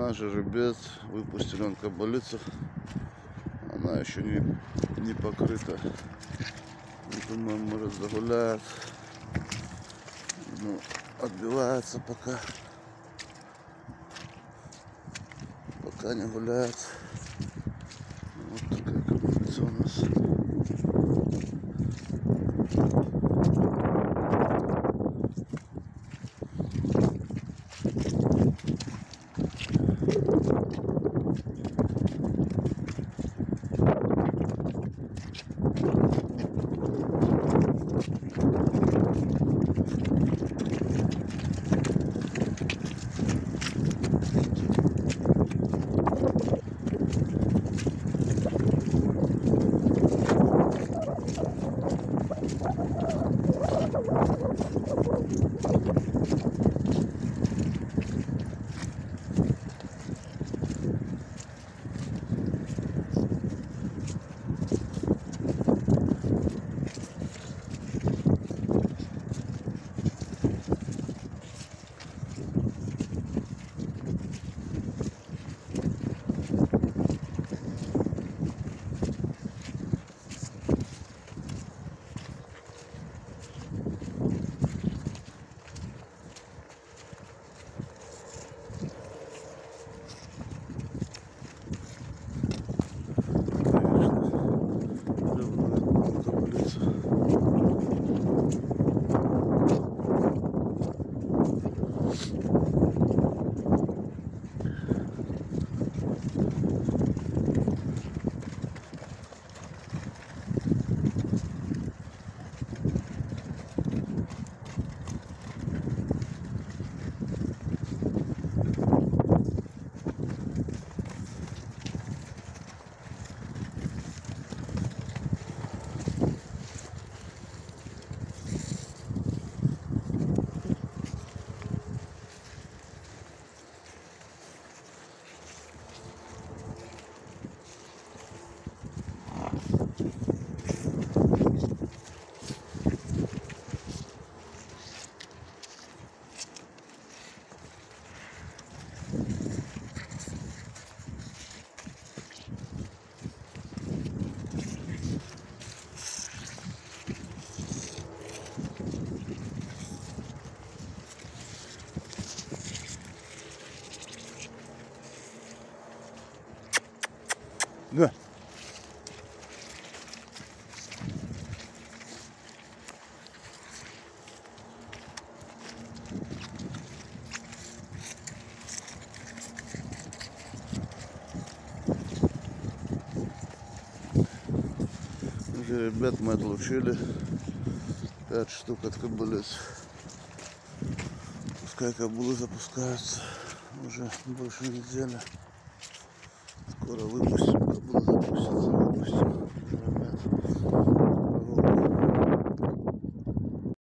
Наш жеребец выпустили он кабалицу. Она еще не, не покрыта. Думаю, может загуляет. Ну, отбивается пока. Пока не гуляет. Вот такая кабалица у нас. Да. Уже ребят мы отлучили. Пять штук откобылись. Пускай кобылы запускаются. Уже больше недели. agora lemos